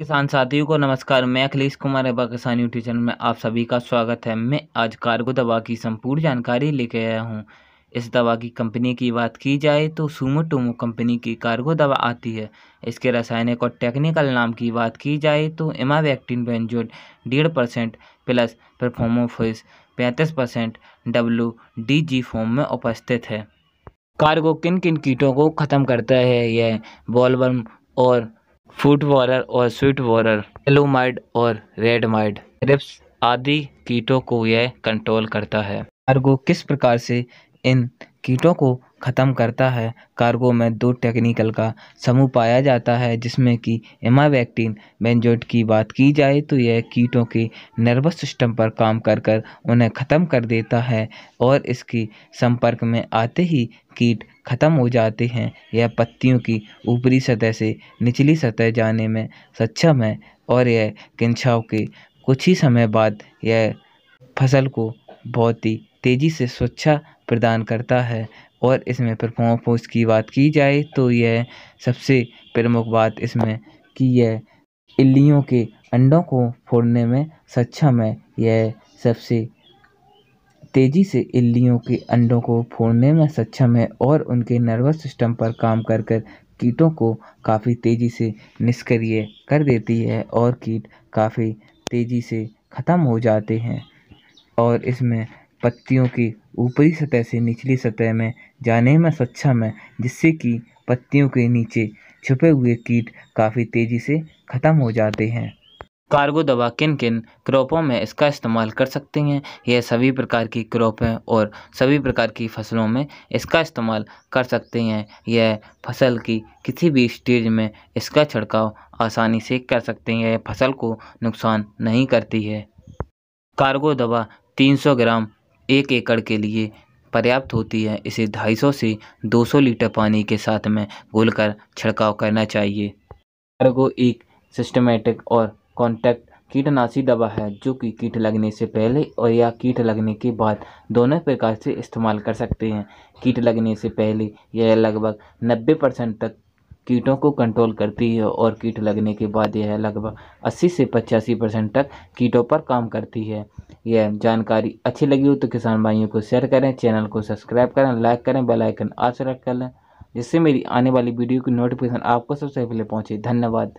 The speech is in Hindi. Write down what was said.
किसान साथियों को नमस्कार, मैं अखिलेश कुमार एबा किसान यूट्यूब चैनल में आप सभी का स्वागत है। मैं आज कार्गो दवा की संपूर्ण जानकारी लेके आया हूँ। इस दवा की कंपनी की बात की जाए तो सुमो सुमोटोमो कंपनी की कार्गो दवा आती है। इसके रासायनिक और टेक्निकल नाम की बात की जाए तो इमावैक्टिन बेंजोड डेढ़ परसेंट प्लस परफॉर्मोफिस पैंतीस percent W D G form में उपस्थित है। कार्गो किन किन कीटों को ख़त्म करता है? यह बॉलवर्म और फूट वॉरर और स्वीट वॉरर एलोमाइड और रेड माइड रिप्स आदि कीटों को यह कंट्रोल करता है। अर्गो किस प्रकार से इन कीटों को ख़त्म करता है। कार्गो में दो टेक्निकल का समूह पाया जाता है, जिसमें कि एमावैक्टिन बेंजोइट की बात की जाए तो यह कीटों के नर्वस सिस्टम पर काम कर कर उन्हें ख़त्म कर देता है और इसके संपर्क में आते ही कीट ख़त्म हो जाते हैं। यह पत्तियों की ऊपरी सतह से निचली सतह जाने में सक्षम है और यह किंछाव के कुछ ही समय बाद यह फ़सल को बहुत ही तेज़ी से स्वच्छा प्रदान करता है। और इसमें परफॉर्मोस की बात की जाए तो यह सबसे प्रमुख बात इसमें कि यह इल्लियों के अंडों को फोड़ने में सक्षम है। यह सबसे तेज़ी से इल्लियों के अंडों को फोड़ने में सक्षम है और उनके नर्वस सिस्टम पर काम कर कर कीटों को काफ़ी तेज़ी से निष्क्रिय कर देती है और कीट काफ़ी तेज़ी से ख़त्म हो जाते हैं। और इसमें पत्तियों की ऊपरी सतह से निचली सतह में जाने में सक्षम है, जिससे कि पत्तियों के नीचे छुपे हुए कीट काफ़ी तेज़ी से ख़त्म हो जाते हैं। कार्गो दवा किन किन क्रॉपों में इसका इस्तेमाल कर सकते हैं? यह सभी प्रकार की क्रॉपें और सभी प्रकार की फ़सलों में इसका इस्तेमाल कर सकते हैं। यह फ़सल की किसी भी स्टेज में इसका छिड़काव आसानी से कर सकते हैं। यह फ़सल को नुकसान नहीं करती है। कार्गो दवा 300 ग्राम एक एकड़ के लिए पर्याप्त होती है। इसे 250 से 200 लीटर पानी के साथ में घोलकर छिड़काव करना चाहिए। कार्गो एक सिस्टमेटिक और कॉन्टैक्ट कीटनाशी दवा है, जो कि कीट लगने से पहले और या कीट लगने के बाद दोनों प्रकार से इस्तेमाल कर सकते हैं। कीट लगने से पहले यह लगभग नब्बे परसेंट तक कीटों को कंट्रोल करती है और कीट लगने के बाद यह लगभग अस्सी से पचासी परसेंट तक कीटों पर काम करती है। यह जानकारी अच्छी लगी हो तो किसान भाइयों को शेयर करें चैनल को सब्सक्राइब करें लाइक करें बेल आइकन सेलेक्ट कर लें, जिससे मेरी आने वाली वीडियो की नोटिफिकेशन आपको सबसे पहले पहुँचे। धन्यवाद।